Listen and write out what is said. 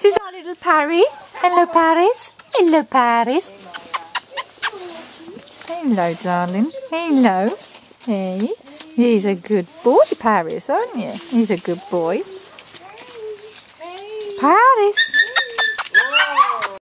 This is our little Paris. Hello, Paris. Hello, Paris. Hello, darling. Hello. Hey. He's a good boy, Paris, aren't you? He's a good boy. Paris.